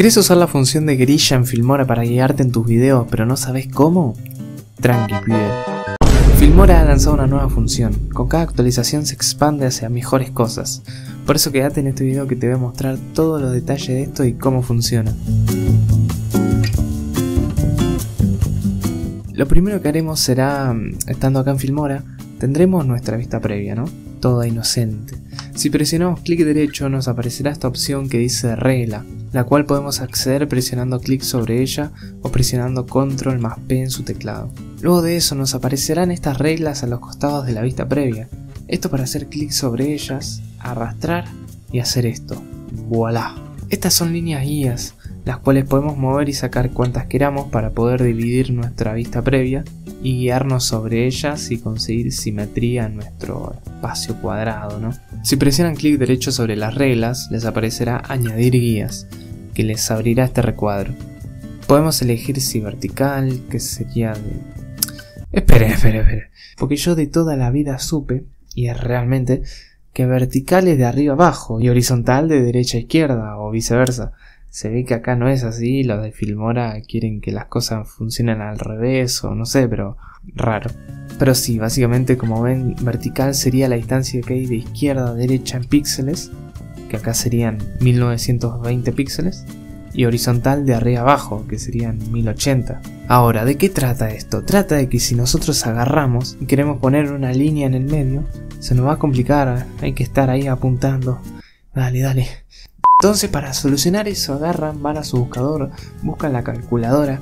¿Querés usar la función de grilla en Filmora para guiarte en tus videos pero no sabes cómo? Tranqui, pibe. Filmora ha lanzado una nueva función. Con cada actualización se expande hacia mejores cosas. Por eso quédate en este video que te voy a mostrar todos los detalles de esto y cómo funciona. Lo primero que haremos será, estando acá en Filmora, tendremos nuestra vista previa, ¿no? Toda inocente. Si presionamos clic derecho nos aparecerá esta opción que dice regla, la cual podemos acceder presionando clic sobre ella o presionando control más P en su teclado. Luego de eso nos aparecerán estas reglas a los costados de la vista previa. Esto para hacer clic sobre ellas, arrastrar y hacer esto. Voilà. Estas son líneas guías, las cuales podemos mover y sacar cuantas queramos para poder dividir nuestra vista previa y guiarnos sobre ellas y conseguir simetría en nuestro espacio cuadrado, ¿no? Si presionan clic derecho sobre las reglas, les aparecerá añadir guías, que les abrirá este recuadro. Podemos elegir si vertical, que sería de... Espere, espere, espere. Porque yo de toda la vida supe, y es realmente, que vertical es de arriba abajo y horizontal de derecha a izquierda o viceversa. Se ve que acá no es así, los de Filmora quieren que las cosas funcionen al revés o no sé, pero raro. Pero sí, básicamente como ven, vertical sería la distancia que hay de izquierda a derecha en píxeles, que acá serían 1920 píxeles, y horizontal de arriba abajo, que serían 1080. Ahora, ¿de qué trata esto? Trata de que si nosotros agarramos y queremos poner una línea en el medio, se nos va a complicar, hay que estar ahí apuntando. Dale, dale. Entonces para solucionar eso agarran, van a su buscador, buscan la calculadora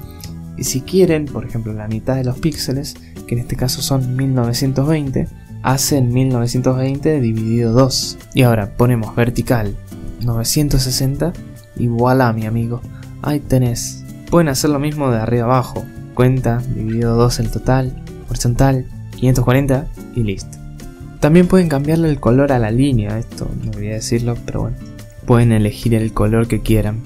y si quieren, por ejemplo, la mitad de los píxeles, que en este caso son 1920, hacen 1920 dividido 2. Y ahora ponemos vertical 960 y voilà mi amigo, ahí tenés. Pueden hacer lo mismo de arriba abajo, cuenta, dividido 2 el total, horizontal, 540 y listo. También pueden cambiarle el color a la línea, esto no voy a decirlo, pero bueno. Pueden elegir el color que quieran.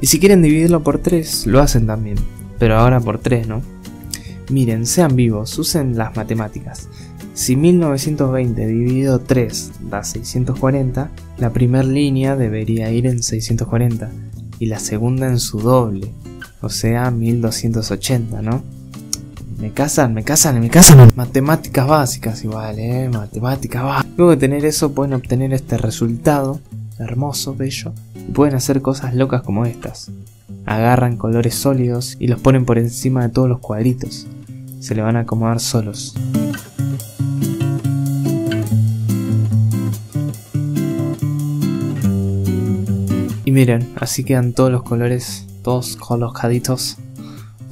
Y si quieren dividirlo por 3, lo hacen también. Pero ahora por 3, ¿no? Miren, sean vivos, usen las matemáticas. Si 1920 dividido 3 da 640, la primera línea debería ir en 640 y la segunda en su doble, o sea 1280, ¿no? Me casan, me casan, me casan. Matemáticas básicas igual, eh. Matemáticas básicas. Luego de tener eso pueden obtener este resultado. Hermoso, bello. Y pueden hacer cosas locas como estas. Agarran colores sólidos y los ponen por encima de todos los cuadritos. Se le van a acomodar solos. Y miren, así quedan todos los colores, todos colocaditos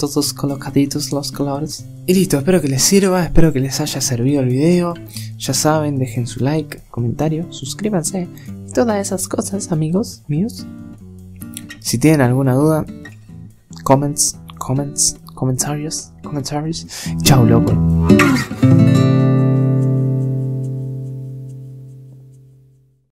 todos colocaditos los colores. Y listo, espero que les sirva, espero que les haya servido el video. Ya saben, dejen su like, comentario, suscríbanse, todas esas cosas, amigos míos. Si tienen alguna duda, comments, comments, comentarios, comentarios. Chao, loco.